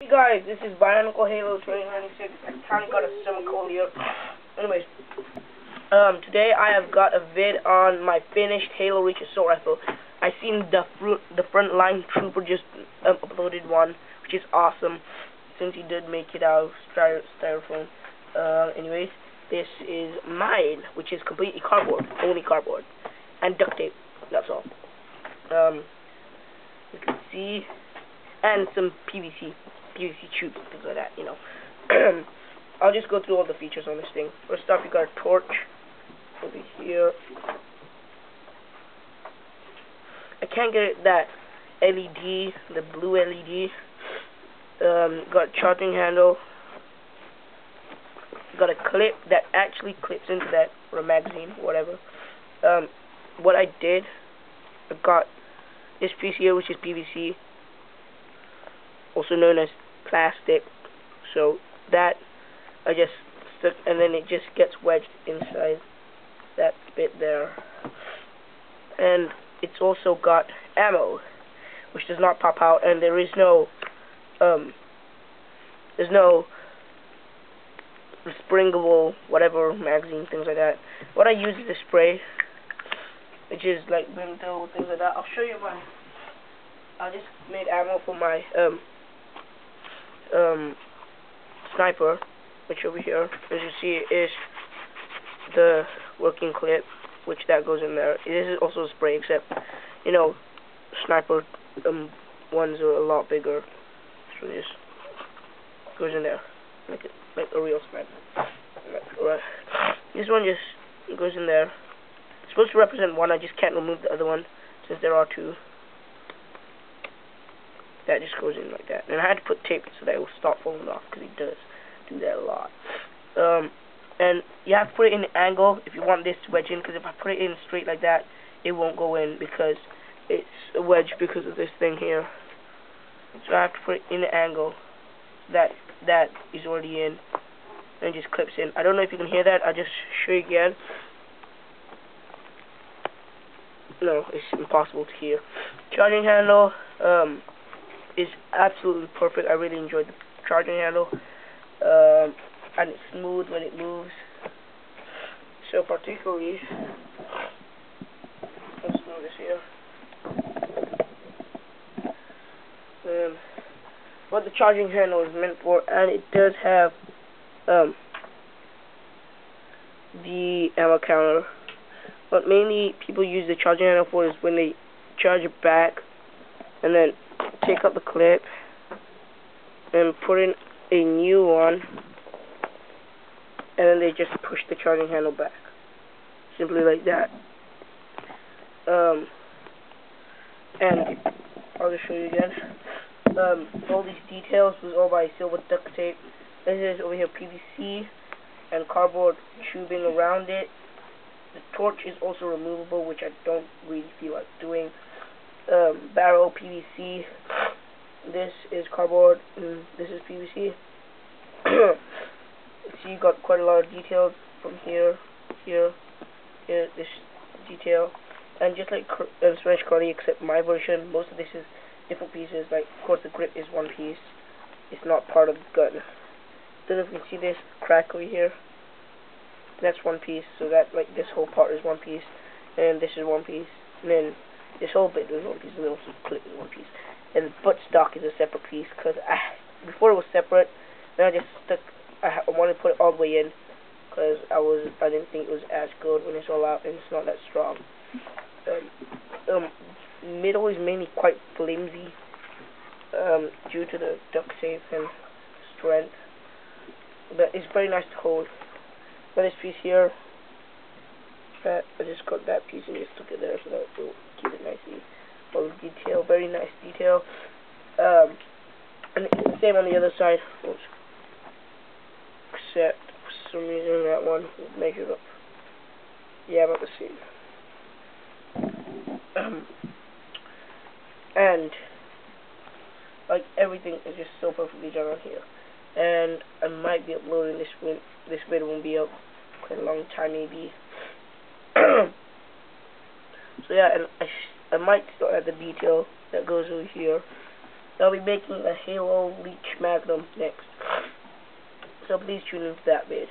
Hey guys, this is Bionicle Halo 2026. I kind of got a semicolon here. Anyways, um, today I have got a vid on my finished Halo Reach assault rifle. I seen the fruit, the frontline trooper just um, uploaded one, which is awesome, since he did make it out of styro styrofoam. Uh, anyways, this is mine, which is completely cardboard, only cardboard, and duct tape. That's all. Um, you can see, and some PVC, PVC tubes, things like that. You know. I'll just go through all the features on this thing. First off, you got a torch over here. I can't get that LED, the blue LED. Um, got a charging handle. Got a clip that actually clips into that or a magazine, whatever. Um, what I did, I got this piece here, which is PVC, also known as plastic. So that I just stuck, and then it just gets wedged inside that bit there. And it's also got ammo, which does not pop out, and there is no, um, there's no springable, whatever, magazine, things like that. What I use is a spray, which is like Brimstone, things like that. I'll show you my, I just made ammo for my, um, um, sniper, which over here, as you see, is the working clip which that goes in there. This is also a spray, except, you know, sniper um, ones are a lot bigger. So this goes in there, like a, like a real sniper. Right. This one just goes in there. It's supposed to represent one, I just can't remove the other one, since there are two. That just goes in like that. And I had to put tape so that it will stop falling off, because it does do that a lot. Um, and you have to put it in an angle if you want this to wedge in because if I put it in straight like that it won't go in because it's a wedge because of this thing here. So I have to put it in an angle that that is already in and just clips in. I don't know if you can hear that. I'll just show you again. No it's impossible to hear. Charging handle um, is absolutely perfect I really enjoyed the charging handle um, and it's smooth when it moves. So particularly, let's this here. Um, what the charging handle is meant for, and it does have um, the ammo counter. What mainly people use the charging handle for is when they charge it back, and then take out the clip and put in a new one and then they just push the charging handle back. Simply like that. Um, and I'll just show you again. Um, all these details was all by silver duct tape. This is over here PVC and cardboard tubing around it. The torch is also removable, which I don't really feel like doing. Um, barrel PVC. This is cardboard. And this is PVC. see you got quite a lot of details from here, here, here, this detail. And just like um, Spanish Karate, except my version, most of this is different pieces. Like, of course, the grip is one piece. It's not part of the gun. Then if you can see this crack over here, that's one piece. So that, like, this whole part is one piece. And this is one piece. And then this whole bit is one piece. And then clip is one piece. And the butt stock is a separate piece. Because before it was separate, then I just stuck I, I want to put it all the way in because I was I didn't think it was as good when it's all out and it's not that strong. Um, um, middle is mainly quite flimsy um, due to the duct tape and strength, but it's very nice to hold. But this piece here. That I just got that piece and just took it there so that will keep it nicely. All the detail, very nice detail. Um, and the same on the other side. Except for some reason that one measured up. Yeah, about the same. Um, and like everything is just so perfectly done on here. And I might be uploading this one. This video won't be up quite a long time, maybe. so yeah, and I, I might still add the detail that goes over here. I'll be making a Halo Reach Magnum next. So please tune into that vid.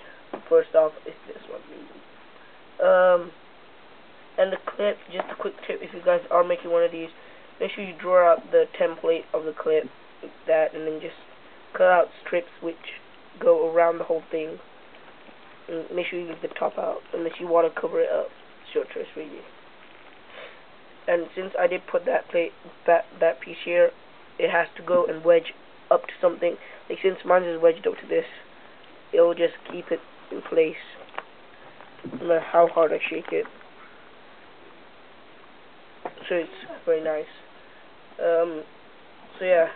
First off, it's this one. Um, and the clip, just a quick tip, if you guys are making one of these, make sure you draw out the template of the clip, like that, and then just cut out strips which go around the whole thing. And make sure you leave the top out, unless you want to cover it up. Your choice, really. And since I did put that plate, that that piece here, it has to go and wedge up to something. Like since mine is wedged up to this, it'll just keep it in place. No matter how hard I shake it. So it's very nice. Um, so yeah,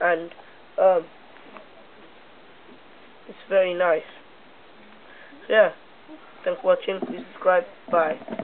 and um, it's very nice. So yeah, thanks for watching. Please subscribe. Bye.